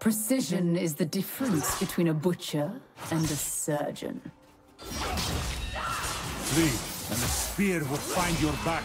Precision is the difference between a butcher and a surgeon. Flee, and the spear will find your back.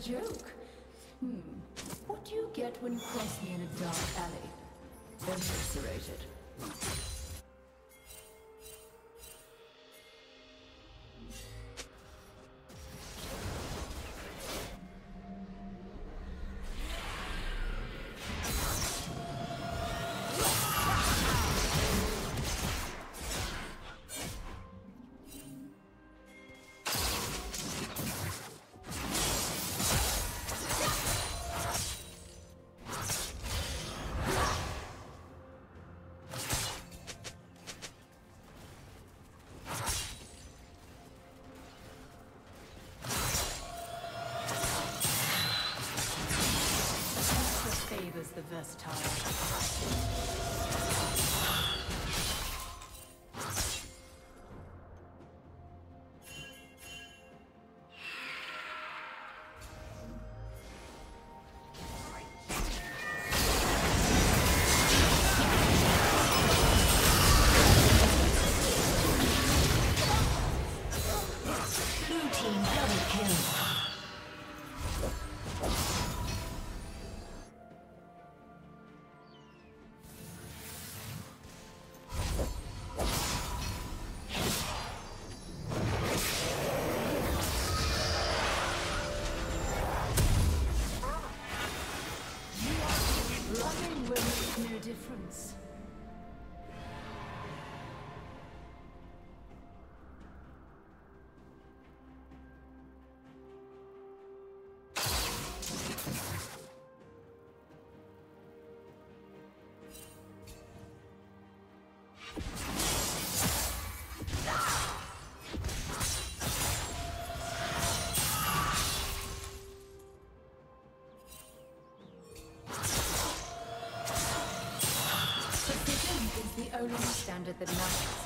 Joke? Hmm. What do you get when you cross me in a dark alley? Eviscerated. Favors the versatile. Only standard that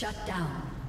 Shut down.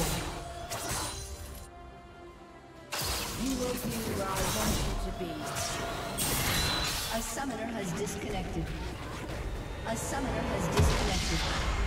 You will be where I want you to be. A summoner has disconnected. A summoner has disconnected.